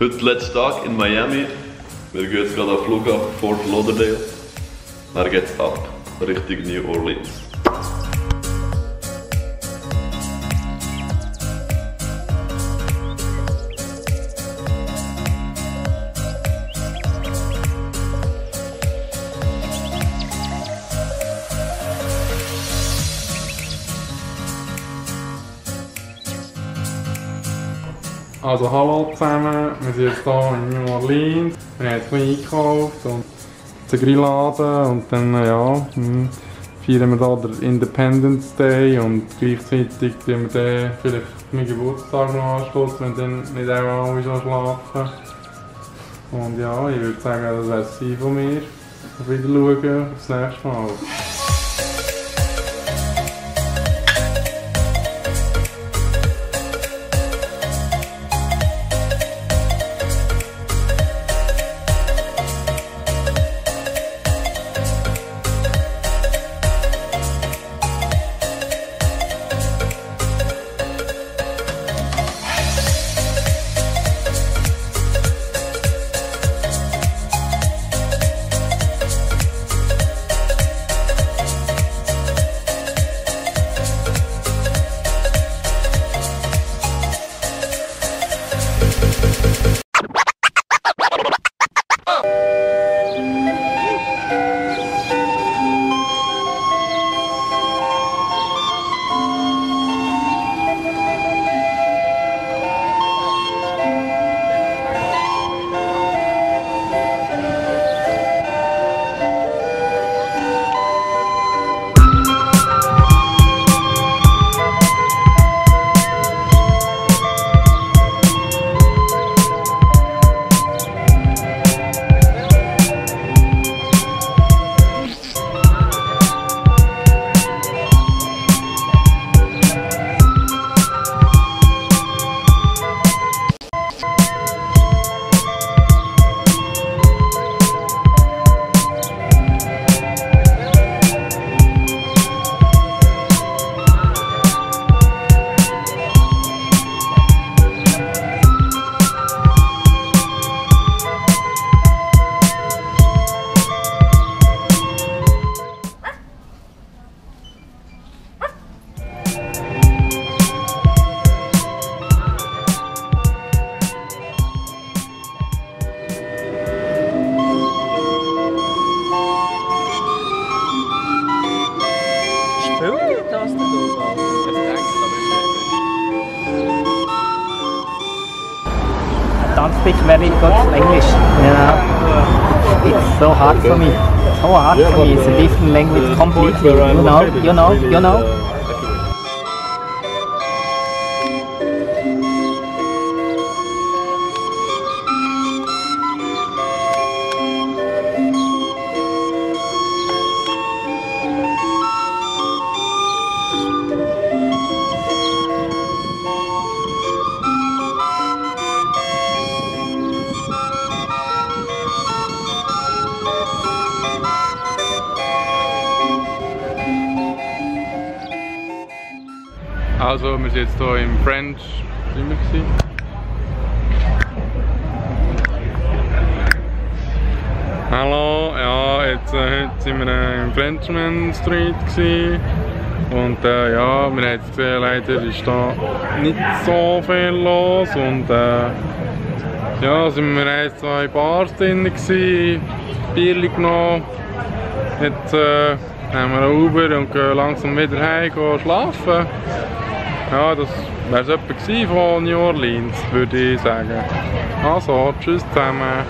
Heute letzter Tag in Miami. Wir gehen jetzt gerade auf Flughafen Fort Lauderdale. Dann geht's ab Richtung New Orleans. Also hallo zusammen, wir sind jetzt hier in New Orleans. Wir haben jetzt ein und den Grillladen und dann ja, hm, feiern wir hier den Independence Day und gleichzeitig tun wir dann vielleicht meinen Geburtstag noch anschluss, wenn dann nicht auch alle schon schlafen. Und ja, ich würde sagen, das wäre es von mir. Auf Wiedersehen, aufs nächste Mal. Don't speak very good English. You it's so hard for me. So hard for me. It's a different language completely. You know, you know, you know. Also, wir sind jetzt hier im French. Sind wir gewesen? Hallo, ja, jetzt, äh, heute sind wir äh, im Frenchman Street gewesen. Und äh, ja, wir haben jetzt gesehen, leider ist da nicht so viel los. Und äh, ja, sind wir ein, zwei Bars drin gewesen, genommen. Jetzt äh, nehmen wir einen Uber und gehen langsam wieder heim schlafen. Ja, das wäre es etwa von New Orleans, würde ich sagen. Also, tschüss zusammen.